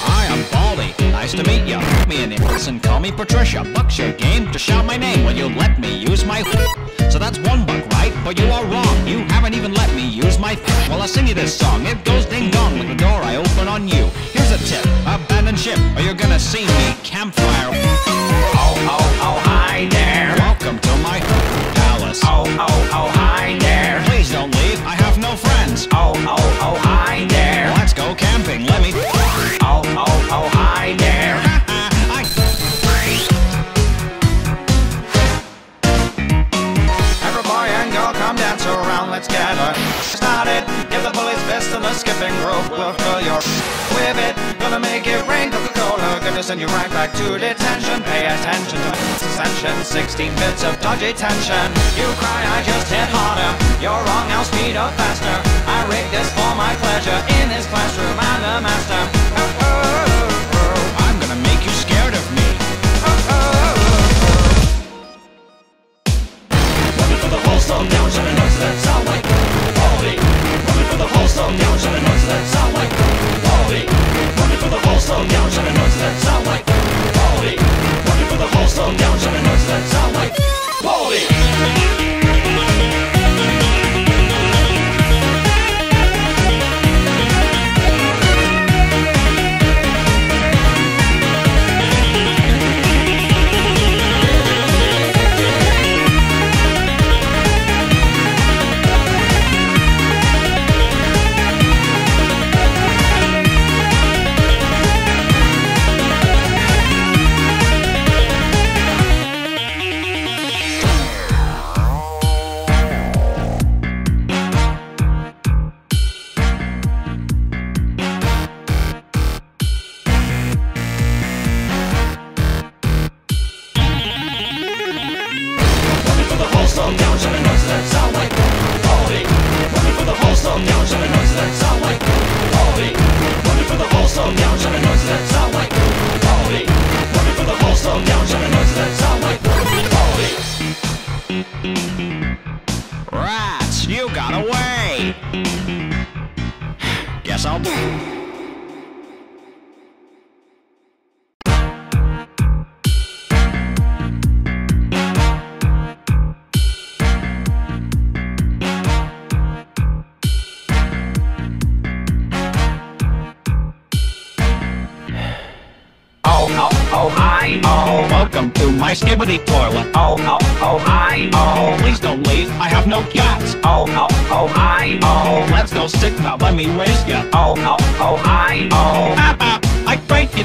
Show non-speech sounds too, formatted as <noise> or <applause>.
I am Baldi, nice to meet you. Me and Listen, call me Patricia. Buck's your game to shout my name. Will you let me use my <laughs> So that's one buck, right? But you are wrong. You haven't even let me use my <laughs> Well, I'll sing you this song. It goes ding dong with the door I open on you. Here's a tip abandon ship, or you're gonna see me campfire. Skipping rope will fill your with it. Gonna make it rain, Coca-Cola. Gonna send you right back to detention. Pay attention to suspension. 16 bits of dodgy tension. You cry, I just hit harder. You're wrong, I'll speed up faster. I rigged this for my pleasure. In this classroom, I'm the master. Oh, oh, oh, oh. I'm gonna make you scared of me. Oh, oh, oh. Running for the whole down, shut the noise that down, shut the noise that sound like. Running for the down, shut the noise that sound like. Running for the down, shut the noise that sound like. Running for the down, shut the noise that sound like. Rats, you got away. Guess I'll Welcome to my skibidi toilet. Oh, oh, oh, hi, oh. Please don't leave. I have no cats. Oh, oh, oh, hi, oh. Let's go sick now. Let me raise ya. Oh, oh, oh, hi, oh. Ah, ah, I break you.